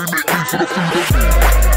we making for the freedom.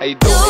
How you doing?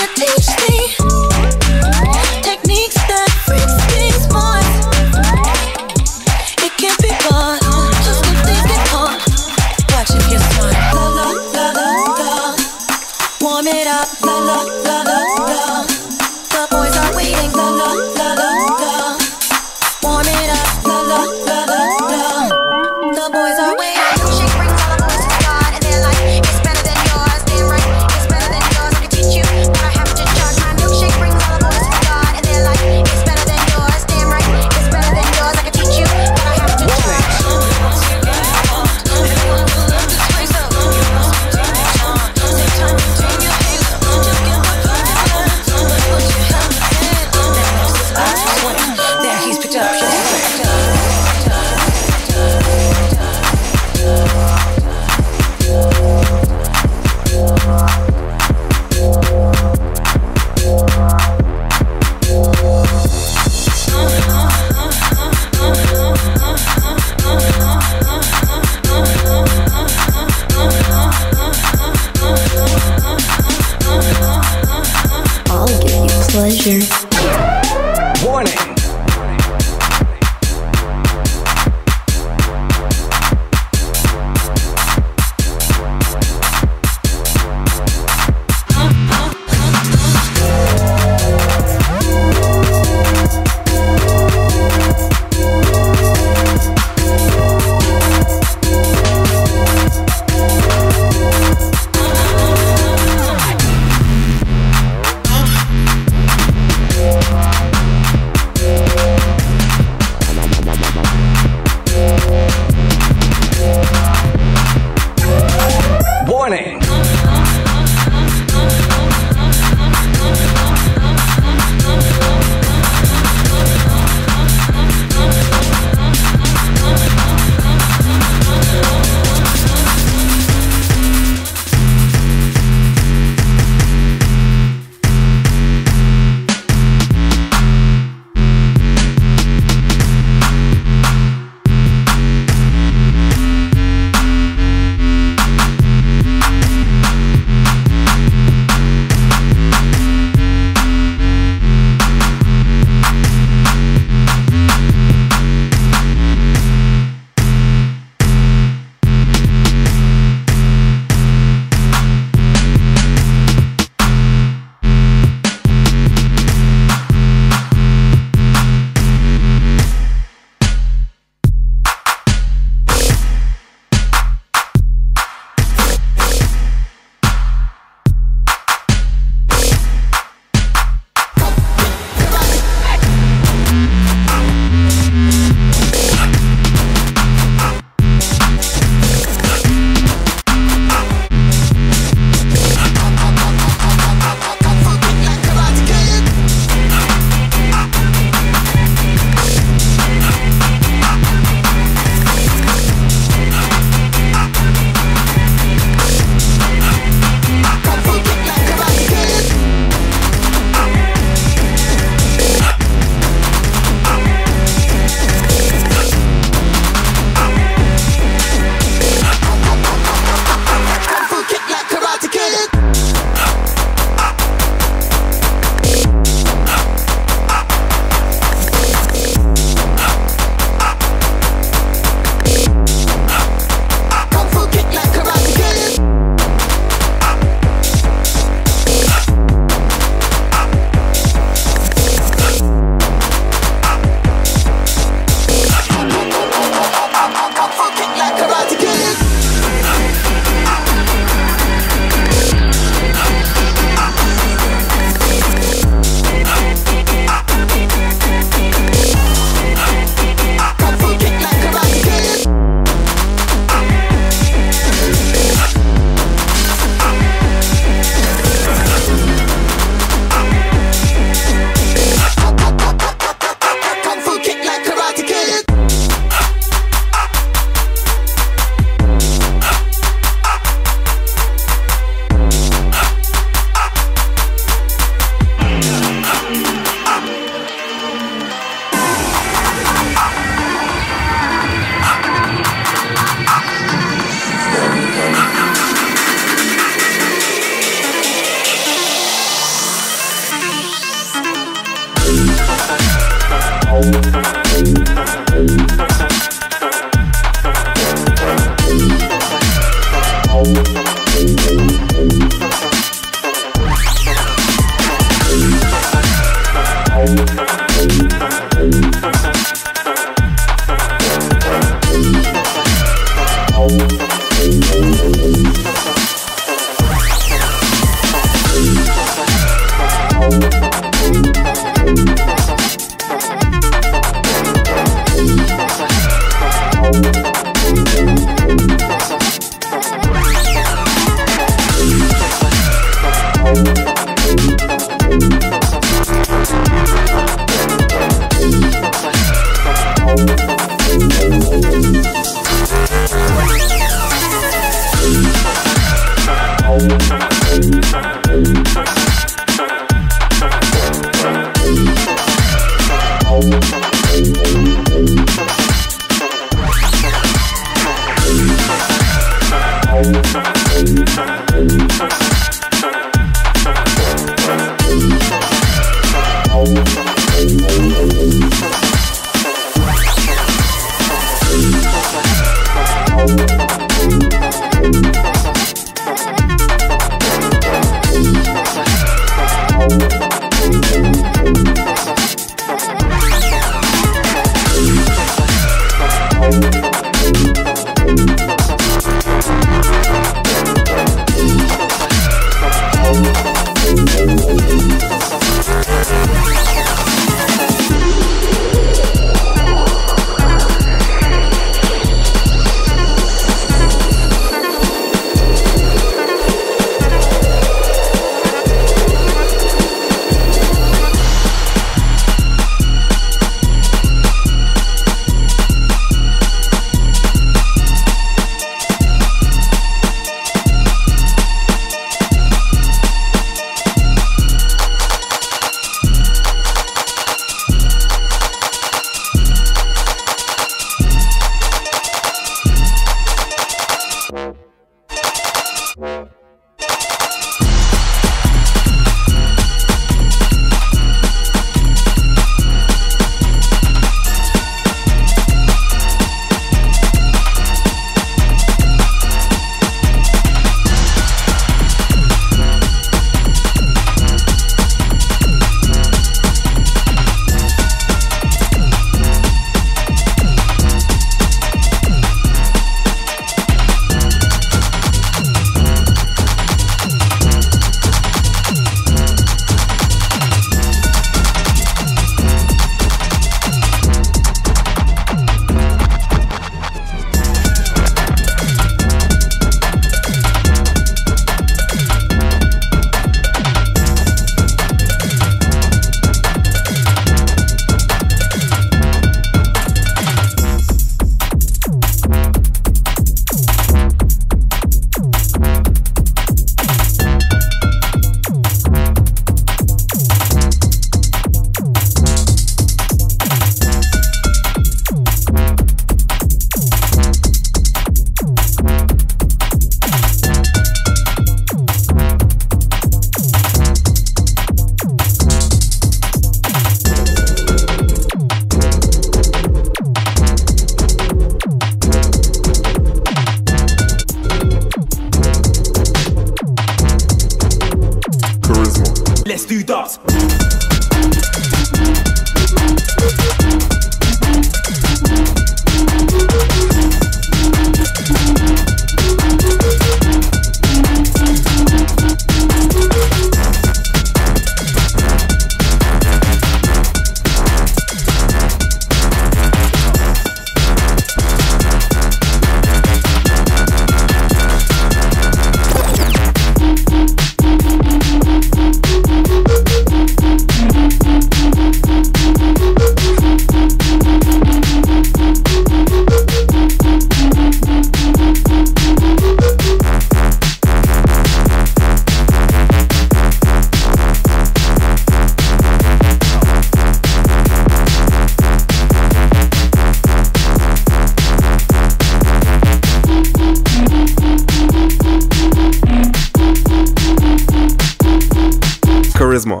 Charisma.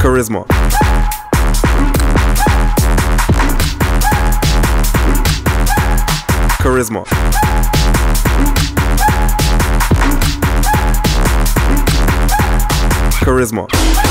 Charisma. Charisma. Charisma. Charisma.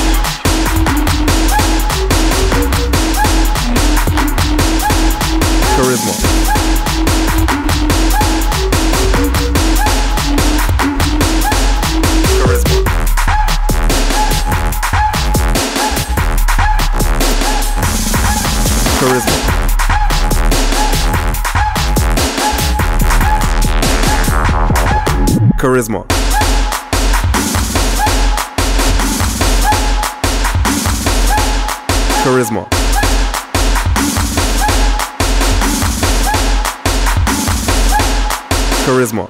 Charisma. Charisma. Charisma.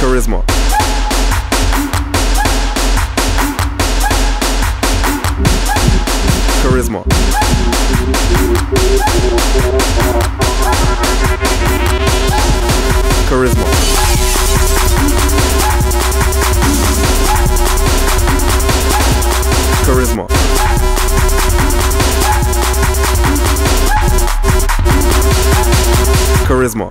Charisma. charisma Turismo. Turismo. Turismo.